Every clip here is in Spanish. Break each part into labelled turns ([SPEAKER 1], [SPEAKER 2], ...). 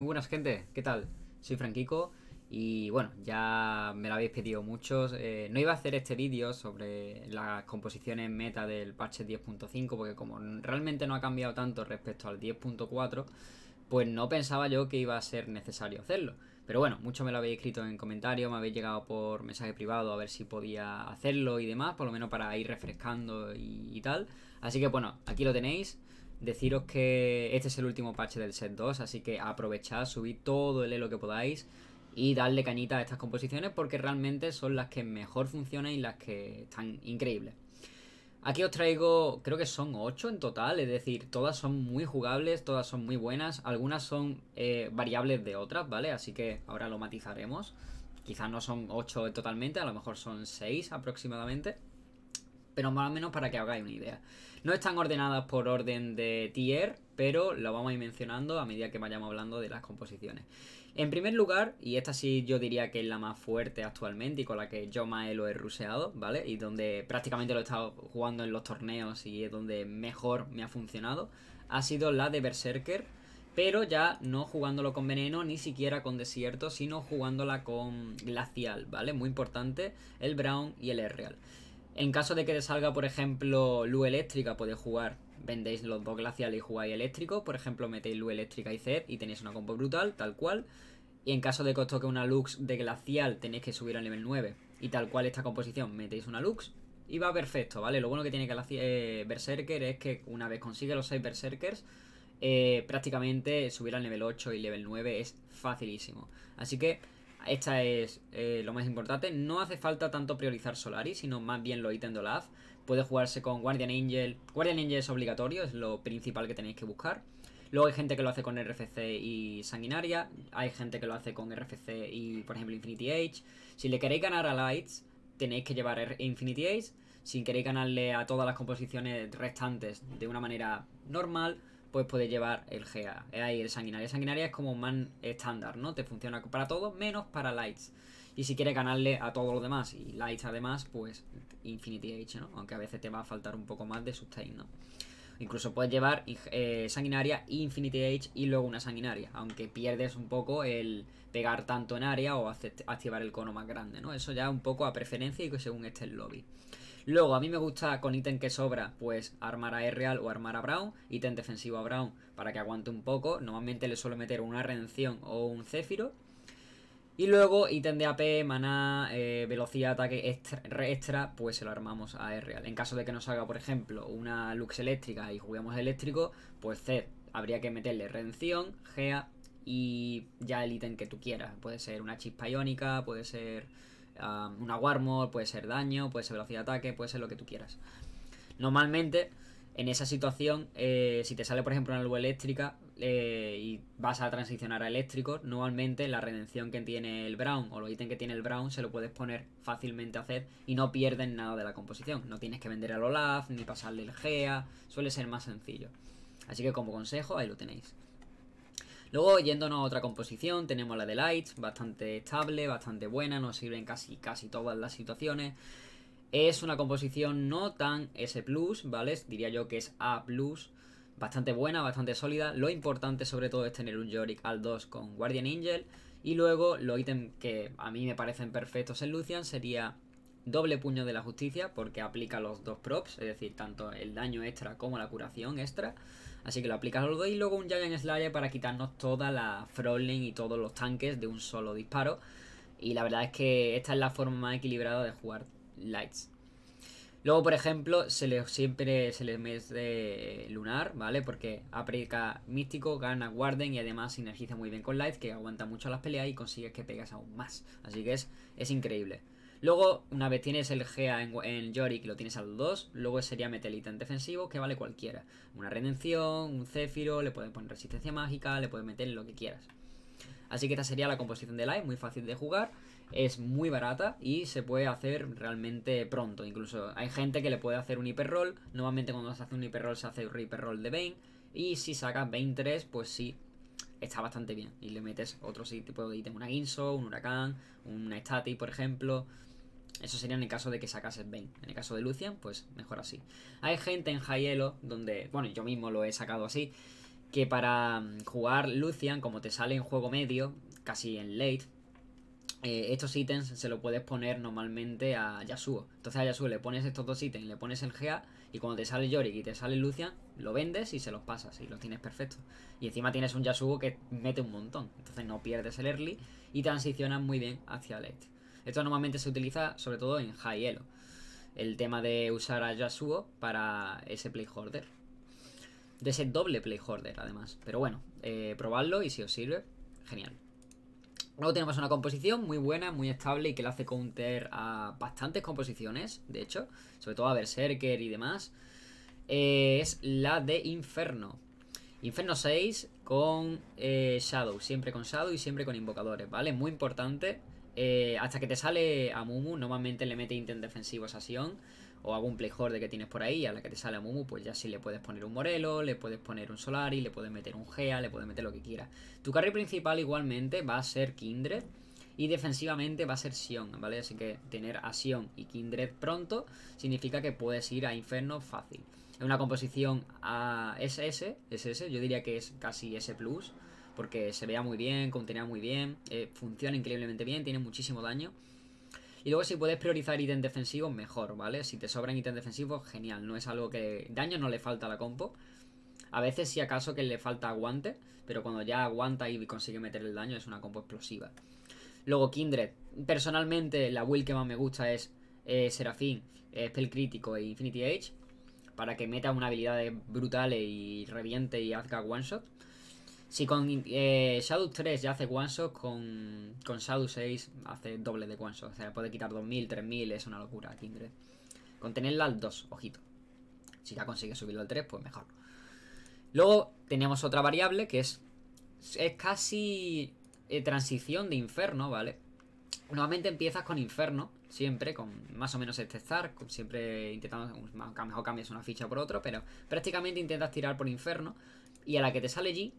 [SPEAKER 1] Muy buenas gente, ¿qué tal? Soy Franquico y bueno, ya me lo habéis pedido muchos. Eh, no iba a hacer este vídeo sobre las composiciones meta del parche 10.5 porque como realmente no ha cambiado tanto respecto al 10.4, pues no pensaba yo que iba a ser necesario hacerlo. Pero bueno, muchos me lo habéis escrito en comentarios, me habéis llegado por mensaje privado a ver si podía hacerlo y demás, por lo menos para ir refrescando y tal. Así que bueno, aquí lo tenéis. Deciros que este es el último parche del set 2, así que aprovechad, subid todo el elo que podáis y darle cañita a estas composiciones porque realmente son las que mejor funcionan y las que están increíbles. Aquí os traigo, creo que son 8 en total, es decir, todas son muy jugables, todas son muy buenas, algunas son eh, variables de otras, ¿vale? Así que ahora lo matizaremos. Quizás no son 8 totalmente, a lo mejor son 6 aproximadamente pero más o menos para que hagáis una idea. No están ordenadas por orden de tier, pero lo vamos a ir mencionando a medida que vayamos hablando de las composiciones. En primer lugar, y esta sí yo diría que es la más fuerte actualmente y con la que yo más lo he ruseado, ¿vale? Y donde prácticamente lo he estado jugando en los torneos y es donde mejor me ha funcionado, ha sido la de Berserker, pero ya no jugándolo con veneno ni siquiera con desierto, sino jugándola con glacial, ¿vale? Muy importante, el Brown y el R-Real. En caso de que te salga, por ejemplo, luz eléctrica, podéis jugar, vendéis los dos glaciales y jugáis eléctrico. Por ejemplo, metéis luz eléctrica y Zed y tenéis una combo brutal, tal cual. Y en caso de que os toque una Lux de glacial, tenéis que subir al nivel 9. Y tal cual esta composición, metéis una Lux. Y va perfecto, ¿vale? Lo bueno que tiene que eh, Berserker es que una vez consigue los 6 Berserkers, eh, prácticamente subir al nivel 8 y nivel 9 es facilísimo. Así que esta es eh, lo más importante. No hace falta tanto priorizar Solaris, sino más bien los ítems de Olaf. Puede jugarse con Guardian Angel. Guardian Angel es obligatorio, es lo principal que tenéis que buscar. Luego hay gente que lo hace con RFC y Sanguinaria. Hay gente que lo hace con RFC y, por ejemplo, Infinity Age. Si le queréis ganar a Lights, tenéis que llevar Infinity Age. Si queréis ganarle a todas las composiciones restantes de una manera normal, pues puedes llevar el GA. Ahí el sanguinaria. Sanguinaria es como un man estándar, ¿no? Te funciona para todo menos para lights. Y si quieres ganarle a todos los demás y lights además, pues Infinity Age, ¿no? Aunque a veces te va a faltar un poco más de sustain, ¿no? Incluso puedes llevar eh, sanguinaria, Infinity Age y luego una sanguinaria. Aunque pierdes un poco el pegar tanto en área o activar el cono más grande, ¿no? Eso ya un poco a preferencia y que según esté el lobby. Luego, a mí me gusta con ítem que sobra, pues armar a R-Real o armar a Brown, ítem defensivo a Brown para que aguante un poco. Normalmente le suelo meter una redención o un Céfiro. Y luego, ítem de AP, maná, eh, velocidad, ataque extra, pues se lo armamos a R-Real. En caso de que nos salga, por ejemplo, una Lux eléctrica y juguemos eléctrico, pues Zed habría que meterle redención, Gea y ya el ítem que tú quieras. Puede ser una chispa iónica, puede ser una Warmore, puede ser daño, puede ser velocidad de ataque, puede ser lo que tú quieras. Normalmente, en esa situación, eh, si te sale por ejemplo una luz eléctrica eh, y vas a transicionar a eléctrico, normalmente la redención que tiene el Brown o los ítems que tiene el Brown se lo puedes poner fácilmente a hacer y no pierden nada de la composición. No tienes que vender al Olaf ni pasarle el Gea, suele ser más sencillo. Así que como consejo, ahí lo tenéis. Luego, yéndonos a otra composición, tenemos la de Lights, bastante estable, bastante buena, nos sirve en casi, casi todas las situaciones. Es una composición no tan S+, ¿vale? Diría yo que es A+, bastante buena, bastante sólida. Lo importante sobre todo es tener un Yorick al 2 con Guardian Angel. Y luego los ítems que a mí me parecen perfectos en Lucian sería doble puño de la justicia porque aplica los dos props, es decir, tanto el daño extra como la curación extra. Así que lo aplicas los dos y luego un Giant Slayer para quitarnos toda la Froling y todos los tanques de un solo disparo. Y la verdad es que esta es la forma más equilibrada de jugar Lights. Luego, por ejemplo, se le, siempre se le mete lunar, ¿vale? Porque aplica místico, gana Warden y además sinergiza muy bien con Lights, que aguanta mucho las peleas y consigues que pegas aún más. Así que es, es increíble. Luego, una vez tienes el Gea en, en Yorick y lo tienes al 2, luego sería metelita en defensivo, que vale cualquiera. Una redención, un Céfiro, le puedes poner resistencia mágica, le puedes meter lo que quieras. Así que esta sería la composición de Light, muy fácil de jugar, es muy barata y se puede hacer realmente pronto. Incluso hay gente que le puede hacer un hiperroll, normalmente cuando se hace un hiperroll se hace un hiperroll de Bane, y si sacas Bane 3, pues sí, está bastante bien. Y le metes otro tipo de ítem, una Ginso, un Huracán, una Static, por ejemplo. Eso sería en el caso de que sacases Bane. En el caso de Lucian, pues mejor así. Hay gente en Hielo donde, bueno, yo mismo lo he sacado así, que para mm, jugar Lucian, como te sale en juego medio, casi en late, eh, estos ítems se lo puedes poner normalmente a Yasuo. Entonces a Yasuo le pones estos dos ítems, le pones el GA y cuando te sale Yorick y te sale Lucian, lo vendes y se los pasas y los tienes perfecto. Y encima tienes un Yasuo que mete un montón. Entonces no pierdes el early y transicionas muy bien hacia late. Esto normalmente se utiliza sobre todo en High Elo. El tema de usar a Yasuo para ese playholder. De ese doble playholder además. Pero bueno, eh, probadlo y si os sirve, genial. Luego tenemos una composición muy buena, muy estable y que le hace counter a bastantes composiciones, de hecho, sobre todo a Berserker y demás. Eh, es la de Inferno. Inferno 6 con eh, Shadow, siempre con Shadow y siempre con invocadores, ¿vale? Muy importante. Eh, hasta que te sale a Mumu, normalmente le mete intent defensivos a Sion o algún playholder que tienes por ahí, a la que te sale a Mumu, pues ya sí le puedes poner un Morelo, le puedes poner un Solari, le puedes meter un Gea, le puedes meter lo que quieras. Tu carry principal igualmente va a ser Kindred y defensivamente va a ser Sion, ¿vale? Así que tener a Sion y Kindred pronto significa que puedes ir a Inferno fácil. Es una composición a SS, SS, yo diría que es casi S+, porque se vea muy bien, contenía muy bien, eh, funciona increíblemente bien, tiene muchísimo daño. Y luego si puedes priorizar ítems defensivos, mejor, ¿vale? Si te sobran ítems defensivos, genial. No es algo que... Daño no le falta a la compo. A veces si acaso que le falta aguante, pero cuando ya aguanta y consigue meter el daño es una compo explosiva. Luego Kindred. Personalmente la build que más me gusta es eh, Serafín, eh, Spell Crítico e Infinity Age. Para que meta una habilidad brutales y reviente y haga one shot. Si con eh, Shadow 3 ya hace one con, con Shadow 6 hace doble de one. O sea, puede quitar 2000, 3000, es una locura, Kindred. Con tenerla al 2, ojito. Si ya consigue subirlo al 3, pues mejor. Luego tenemos otra variable que es, es casi eh, transición de inferno, ¿vale? Normalmente empiezas con inferno, siempre, con más o menos este Zar, siempre intentando, mejor cambias una ficha por otro, pero prácticamente intentas tirar por inferno. Y a la que te sale G,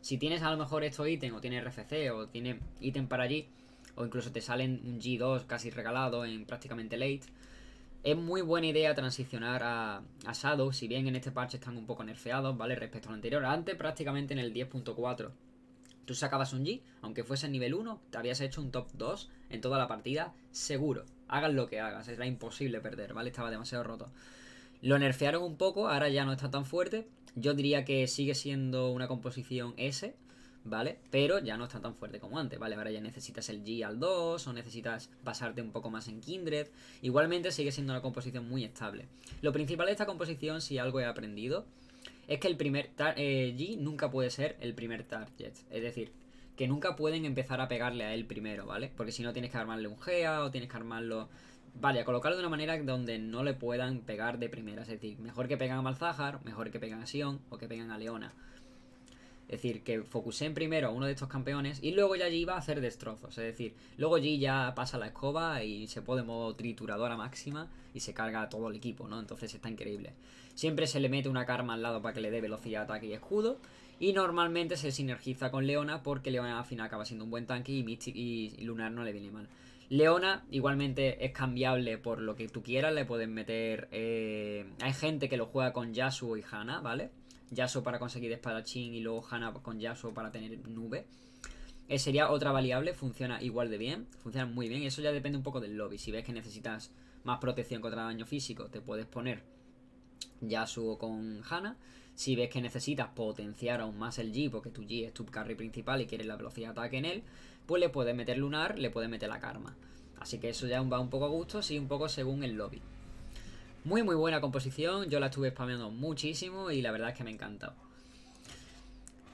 [SPEAKER 1] si tienes a lo mejor estos ítems, o tienes RFC, o tienes ítem para allí, o incluso te salen un G2 casi regalado en prácticamente late, es muy buena idea transicionar a, a Shadow, si bien en este parche están un poco nerfeados, ¿vale? Respecto al anterior. Antes, prácticamente en el 10.4, tú sacabas un G, aunque fuese nivel 1, te habías hecho un top 2 en toda la partida, seguro. Hagas lo que hagas, era imposible perder, ¿vale? Estaba demasiado roto. Lo nerfearon un poco, ahora ya no está tan fuerte, yo diría que sigue siendo una composición S, ¿vale? Pero ya no está tan fuerte como antes, ¿vale? Ahora ya necesitas el G al 2 o necesitas basarte un poco más en Kindred. Igualmente sigue siendo una composición muy estable. Lo principal de esta composición, si algo he aprendido, es que el primer eh, G nunca puede ser el primer target. Es decir, que nunca pueden empezar a pegarle a él primero, ¿vale? Porque si no tienes que armarle un Gea o tienes que armarlo Vale, a colocarlo de una manera donde no le puedan pegar de primera. Es decir, mejor que pegan a Malzahar, mejor que pegan a Sion o que pegan a Leona. Es decir, que focusen primero a uno de estos campeones y luego ya allí va a hacer destrozos. Es decir, luego allí ya pasa la escoba y se pone modo trituradora máxima y se carga a todo el equipo, ¿no? Entonces está increíble. Siempre se le mete una karma al lado para que le dé velocidad, ataque y escudo. Y normalmente se sinergiza con Leona porque Leona al final acaba siendo un buen tanque y, y Lunar no le viene mal. Leona igualmente es cambiable por lo que tú quieras, le pueden meter... Eh, hay gente que lo juega con Yasuo y Hana, ¿vale? Yasuo para conseguir espadachín y luego Hana con Yasuo para tener nube. Eh, sería otra variable, funciona igual de bien, funciona muy bien. Eso ya depende un poco del lobby. Si ves que necesitas más protección contra daño físico, te puedes poner Yasuo con Hana. Si ves que necesitas potenciar aún más el G, porque tu G es tu carry principal y quieres la velocidad de ataque en él, pues le puedes meter lunar, le puedes meter la karma. Así que eso ya va un poco a gusto, sí, un poco según el lobby. Muy muy buena composición, yo la estuve spameando muchísimo y la verdad es que me ha encantado.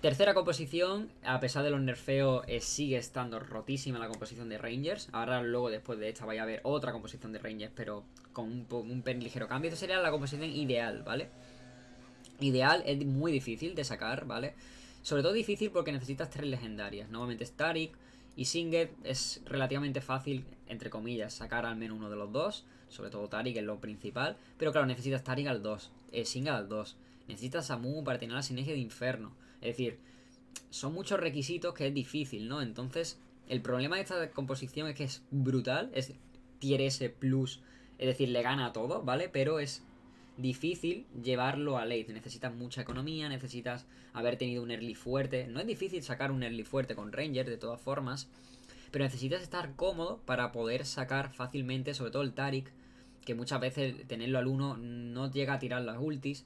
[SPEAKER 1] Tercera composición, a pesar de los nerfeos, eh, sigue estando rotísima la composición de Rangers. Ahora luego después de esta vaya a ver otra composición de Rangers, pero con un, un ligero cambio. Esta sería la composición ideal, ¿vale? Ideal es muy difícil de sacar, ¿vale? Sobre todo difícil porque necesitas tres legendarias. Normalmente es Tarik, y Singet es relativamente fácil, entre comillas, sacar al menos uno de los dos. Sobre todo Tarik, es lo principal. Pero claro, necesitas Tarik al 2. Eh, Singet al 2. Necesitas a para tener la sinergia de Inferno. Es decir, son muchos requisitos que es difícil, ¿no? Entonces, el problema de esta composición es que es brutal. Es tier S plus. Es decir, le gana a todo, ¿vale? Pero es difícil llevarlo a late. Necesitas mucha economía, necesitas haber tenido un early fuerte. No es difícil sacar un early fuerte con Ranger, de todas formas. Pero necesitas estar cómodo para poder sacar fácilmente, sobre todo el Tarik, que muchas veces tenerlo al 1 no llega a tirar las ultis.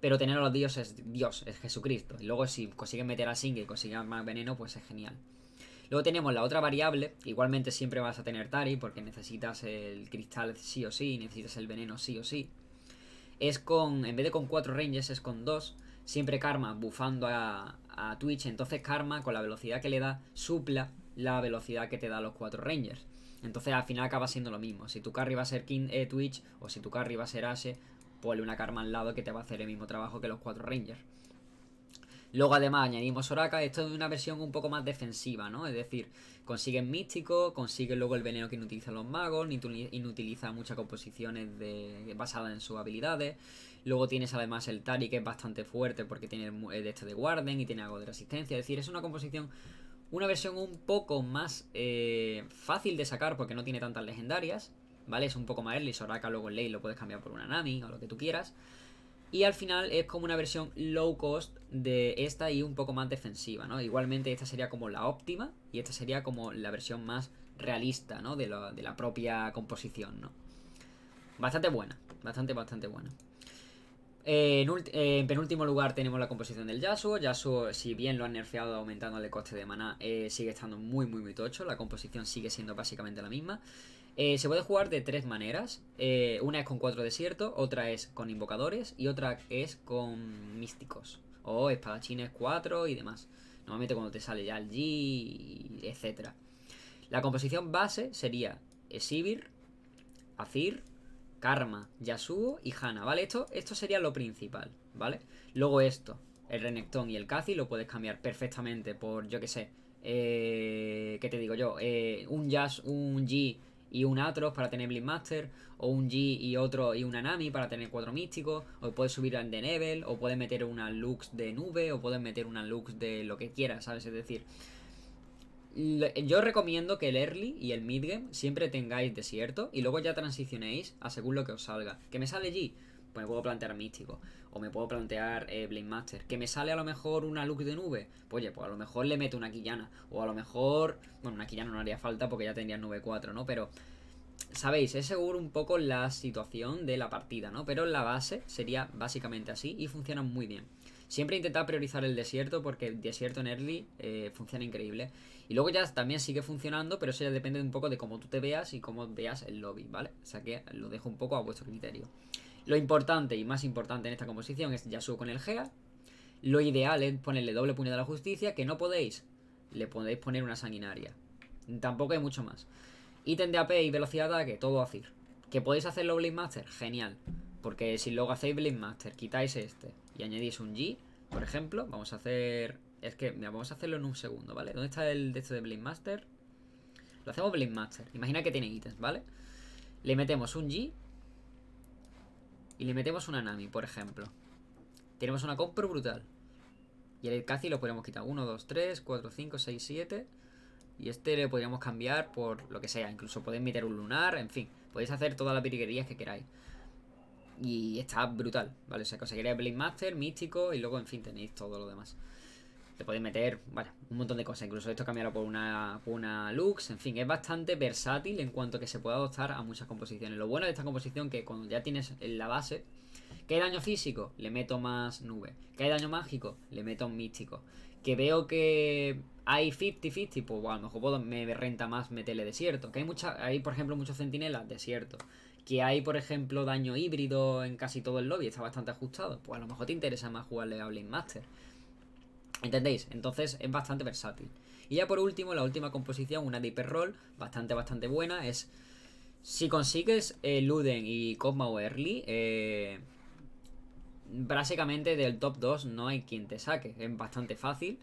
[SPEAKER 1] Pero tenerlo a los dios es Dios, es Jesucristo. Y luego si consiguen meter a Sing y consiguen más veneno, pues es genial. Luego tenemos la otra variable, igualmente siempre vas a tener Tari porque necesitas el cristal sí o sí, necesitas el veneno sí o sí. Es con, en vez de con 4 ranges, es con 2. Siempre Karma bufando a, Twitch, entonces Karma con la velocidad que le da supla la velocidad que te da los 4 rangers. Entonces al final acaba siendo lo mismo. Si tu carry va a ser King, eh, Twitch o si tu carry va a ser Ashe, ponle una Karma al lado que te va a hacer el mismo trabajo que los 4 rangers. Luego además añadimos Soraka, esto es una versión un poco más defensiva, ¿no? Es decir, consiguen místico, consiguen luego el veneno que inutilizan los magos, inutiliza muchas composiciones de, basadas en sus habilidades. Luego tienes además el Tari que es bastante fuerte porque tiene el de este de Warden y tiene algo de resistencia. Es decir, es una composición, una versión un poco más eh, fácil de sacar porque no tiene tantas legendarias, ¿vale? Es un poco más early, Soraka luego en ley lo puedes cambiar por una Nami o lo que tú quieras. Y al final es como una versión low cost de esta y un poco más defensiva, ¿no? Igualmente esta sería como la óptima y esta sería como la versión más realista, ¿no? De, de la propia composición, ¿no? Bastante buena, bastante, bastante buena. Eh, en, penúltimo lugar tenemos la composición del Yasuo. Yasuo, si bien lo han nerfeado aumentando el coste de mana, eh, sigue estando muy, muy, muy tocho. La composición sigue siendo básicamente la misma. Eh, se puede jugar de tres maneras. Eh, una es con cuatro desiertos, otra es con invocadores y otra es con místicos. O espadachines 4 y demás. Normalmente cuando te sale ya el G, etc. La composición base sería Sivir, Azir, Karma, Yasuo y Hana, ¿vale? Esto, esto sería lo principal, ¿vale? Luego esto, el Renekton y el Kazi lo puedes cambiar perfectamente por, yo que sé, eh, ¿qué te digo yo? un Jazz, un G y un Atros para tener Master o un G y otro y una Nami para tener cuatro místicos, o puedes subir al de Nebel, o puedes meter una Lux de nube, o puedes meter una Lux de lo que quieras, ¿sabes? Es decir, yo recomiendo que el early y el midgame siempre tengáis desierto y luego ya transicionéis a según lo que os salga. ¿Que me sale G? Me puedo plantear místico. O me puedo plantear eh, Master. ¿Que me sale a lo mejor una Lux de nube? Pues oye, pues a lo mejor le meto una Quillana. O a lo mejor. Bueno, una Quillana no haría falta porque ya tendría nube 4, ¿no? Pero. Sabéis, es seguro un poco la situación de la partida, ¿no? Pero la base sería básicamente así y funciona muy bien. Siempre intentad priorizar el desierto porque el desierto en early eh, funciona increíble. Y luego ya también sigue funcionando, pero eso ya depende un poco de cómo tú te veas y cómo veas el lobby, ¿vale? O sea que lo dejo un poco a vuestro criterio. Lo importante y más importante en esta composición es Yasuo con el Gea. Lo ideal es ponerle doble puño de la justicia, que no podéis. Le podéis poner una sanguinaria. Tampoco hay mucho más. Ítem de AP y velocidad de ataque, todo Azir. ¿Que podéis hacerlo Blade Master? Genial. Porque si luego hacéis Blade Master, quitáis este y añadís un G, por ejemplo, vamos a hacer... Es que, mira, vamos a hacerlo en un segundo, ¿vale? ¿Dónde está el de esto de Blade Master? Lo hacemos Blade Master. Imagina que tiene ítems, ¿vale? Le metemos un G y le metemos una Nami, por ejemplo. Tenemos una compro brutal. Y el casi lo podríamos quitar. 1, 2, 3, 4, 5, 6, 7. Y este le podríamos cambiar por lo que sea. Incluso podéis meter un lunar, en fin. Podéis hacer todas las piriguerías que queráis. Y está brutal, ¿vale? O sea, conseguiréis Blade Master, Místico y luego, en fin, tenéis todo lo demás. Le podéis meter, bueno, un montón de cosas. Incluso esto cambiarlo por una, por una Lux. En fin, es bastante versátil en cuanto que se puede adoptar a muchas composiciones. Lo bueno de esta composición que cuando ya tienes la base, que hay daño físico, le meto más nube. Que hay daño mágico, le meto místico. Que veo que hay 50-50, pues bueno, a lo mejor me renta más meterle desierto. Que hay mucha, hay por ejemplo muchos centinelas, desierto. Que hay, por ejemplo, daño híbrido en casi todo el lobby, está bastante ajustado. Pues a lo mejor te interesa más jugarle a Blade Master. ¿Entendéis? Entonces es bastante versátil. Y ya por último, la última composición, una de hiperroll, bastante, bastante buena, es... Si consigues eh, Luden y Cosmo Early, eh, básicamente del top 2 no hay quien te saque, es bastante fácil.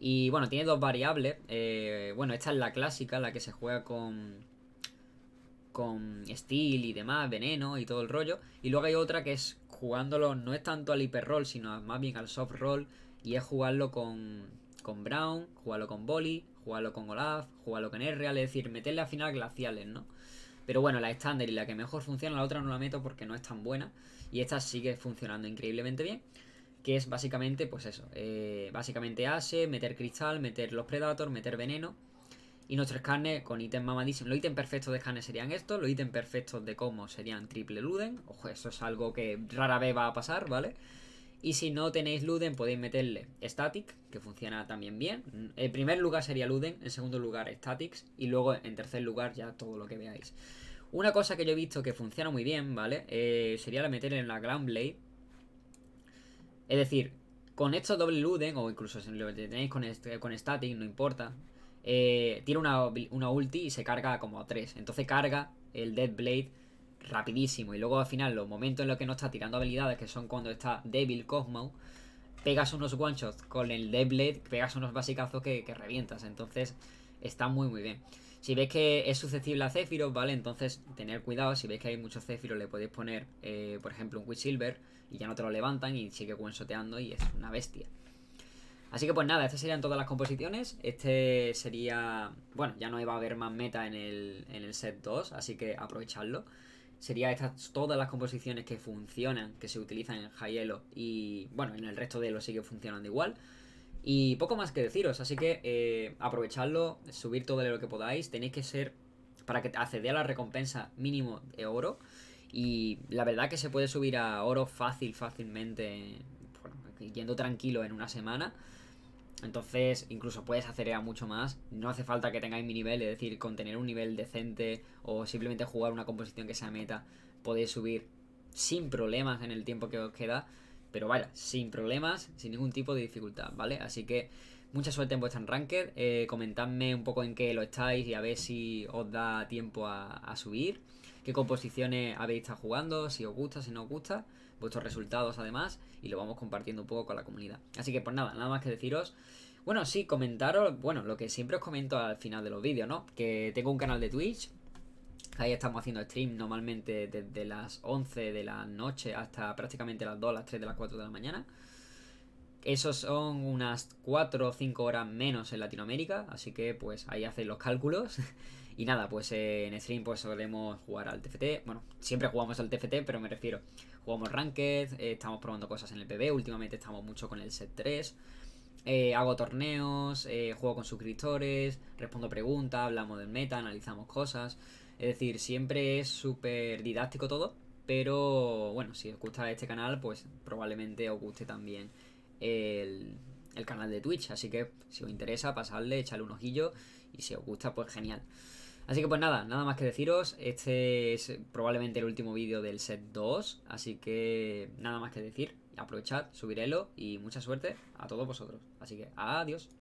[SPEAKER 1] Y bueno, tiene dos variables. Eh, bueno, esta es la clásica, la que se juega con con steel y demás, veneno y todo el rollo. Y luego hay otra que es jugándolo, no es tanto al hiperroll, sino más bien al soft roll, y es jugarlo con, con Brown, jugarlo con Bolly, jugarlo con Olaf, jugarlo con R, es decir, meterle al final glaciales, ¿no? Pero bueno, la estándar y la que mejor funciona, la otra no la meto porque no es tan buena. Y esta sigue funcionando increíblemente bien. Que es básicamente, pues eso. Eh, básicamente Ashe, meter cristal, meter los Predators, meter veneno. Y nuestro escáner con ítems mamadísimos. Los ítems perfectos de escáner serían estos. Los ítems perfectos de Cosmo serían triple Luden. Ojo, eso es algo que rara vez va a pasar, ¿vale? Y si no tenéis Luden, podéis meterle Static, que funciona también bien. En primer lugar sería Luden, en segundo lugar Statics, y luego en tercer lugar ya todo lo que veáis. Una cosa que yo he visto que funciona muy bien, ¿vale? Eh, sería la meter en la Ground Blade. Es decir, con esto doble Luden, o incluso si lo tenéis con, este, con Static, no importa. Eh, tiene una, una ulti y se carga como a 3. Entonces carga el Dead Blade rapidísimo. Y luego al final, los momentos en los que no está tirando habilidades, que son cuando está débil Cosmo, pegas unos one shots con el Dead Blade, pegas unos basicazos que, revientas. Entonces, está muy muy bien. Si veis que es susceptible a Zephyros, ¿vale? Entonces, tener cuidado. Si veis que hay muchos Zephyros, le podéis poner, eh, por ejemplo, un Quicksilver y ya no te lo levantan y sigue soteando y es una bestia. Así que pues nada, estas serían todas las composiciones. Este sería... Bueno, ya no iba a haber más meta en el, en el set 2, así que aprovechadlo sería estas todas las composiciones que funcionan, que se utilizan en High Elo y bueno, en el resto de Elo sigue funcionando igual. Y poco más que deciros, así que eh, subir todo lo que podáis, tenéis que ser, para que acceda a la recompensa mínimo de oro, y la verdad que se puede subir a oro fácil, fácilmente, yendo tranquilo en una semana. Entonces, incluso puedes acelerar mucho más. No hace falta que tengáis mi nivel, es decir, con tener un nivel decente o simplemente jugar una composición que sea meta, podéis subir sin problemas en el tiempo que os queda. Pero vaya, sin problemas, sin ningún tipo de dificultad, ¿vale? Así que mucha suerte en vuestra ranked. Eh, comentadme un poco en qué lo estáis y a ver si os da tiempo a subir. Qué composiciones habéis estado jugando, si os gusta, si no os gusta vuestros resultados además y lo vamos compartiendo un poco con la comunidad. Así que pues nada, nada más que deciros. Bueno, sí, comentaros, bueno, lo que siempre os comento al final de los vídeos, ¿no? Que tengo un canal de Twitch, ahí estamos haciendo stream normalmente desde las 11 de la noche hasta prácticamente las 2, las 3 de las 4 de la mañana. Esos son unas 4 o 5 horas menos en Latinoamérica, así que pues ahí hacéis los cálculos. y nada, pues en stream pues solemos jugar al TFT. Bueno, siempre jugamos al TFT, pero me refiero, jugamos Ranked, eh, estamos probando cosas en el PB, últimamente estamos mucho con el set 3. Eh, hago torneos, eh, juego con suscriptores, respondo preguntas, hablamos del meta, analizamos cosas. Es decir, siempre es súper didáctico todo, pero bueno, si os gusta este canal, pues probablemente os guste también el, el canal de Twitch. Así que si os interesa, pasadle, echarle un ojillo y si os gusta, pues genial. Así que pues nada, nada más que deciros. Este es probablemente el último vídeo del set 2. Así que nada más que decir. Aprovechad, subirelo y mucha suerte a todos vosotros. Así que adiós.